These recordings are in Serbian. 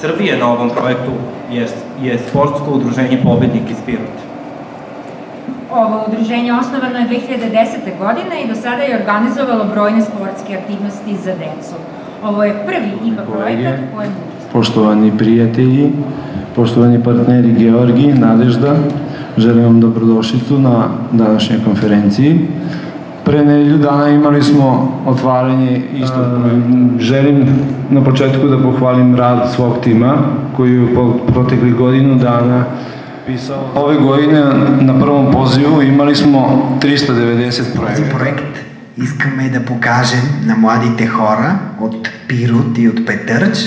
Srbije na ovom projektu je, je sportsko udruženje Pobednik iz Pirota. Ovo udruženje osnovano je 2010. godine i do sada je organizovalo brojne sportske aktivnosti za decu. Ovo je prvi IPA projekat u kojem Poštovani prijatelji, poštovani partneri Georgi, Nadežda, želim vam dobrodošlicu na današnjoj konferenciji. Pre nedelju dana imali smo otvaranje isto. Želim na početku da pohvalim rad svog tima koji je po protekli godinu dana pisao. Ove godine na prvom pozivu imali smo 390 Този проект искаме да покажем на младите хора от Пирот и от Петърч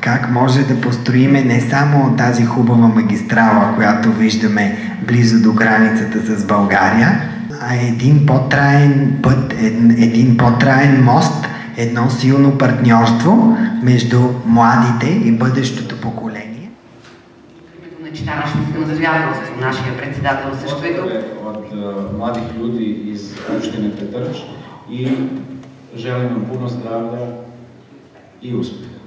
как може да построиме не само тази хубава магистрала, която виждаме близо до границата с България, а един по-траен път, един, един по-траен мост, едно силно партньорство между младите и бъдещото поколение. На читалището на Святелство. Нашия председател също е тук. od uh, mladih ljudi iz opštine Petrč i želim vam puno zdravlja i uspeha.